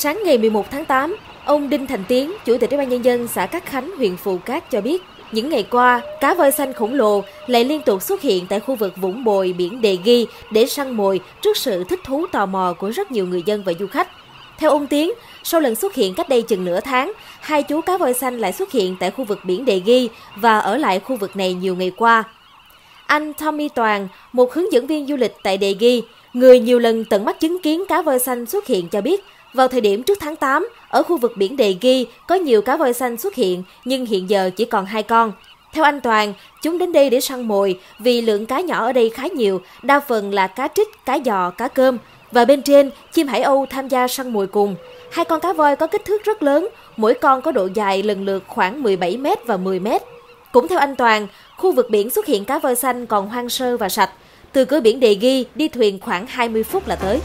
Sáng ngày 11 tháng 8, ông Đinh Thành Tiến, Chủ tịch Ủy ban nhân dân xã Cát Khánh, huyện Phù Cát cho biết, những ngày qua, cá voi xanh khổng lồ lại liên tục xuất hiện tại khu vực Vũng Bồi, biển Đề Ghi để săn mồi trước sự thích thú tò mò của rất nhiều người dân và du khách. Theo ông Tiến, sau lần xuất hiện cách đây chừng nửa tháng, hai chú cá voi xanh lại xuất hiện tại khu vực biển Đề Ghi và ở lại khu vực này nhiều ngày qua. Anh Tommy Toàn, một hướng dẫn viên du lịch tại Đề Ghi, người nhiều lần tận mắt chứng kiến cá voi xanh xuất hiện cho biết, vào thời điểm trước tháng 8, ở khu vực biển Đề Ghi có nhiều cá voi xanh xuất hiện nhưng hiện giờ chỉ còn hai con. Theo anh Toàn, chúng đến đây để săn mồi vì lượng cá nhỏ ở đây khá nhiều, đa phần là cá trích, cá giò, cá cơm. Và bên trên, chim hải âu tham gia săn mồi cùng. Hai con cá voi có kích thước rất lớn, mỗi con có độ dài lần lượt khoảng 17m và 10m. Cũng theo anh Toàn, khu vực biển xuất hiện cá voi xanh còn hoang sơ và sạch. Từ cửa biển Đề Ghi đi thuyền khoảng 20 phút là tới.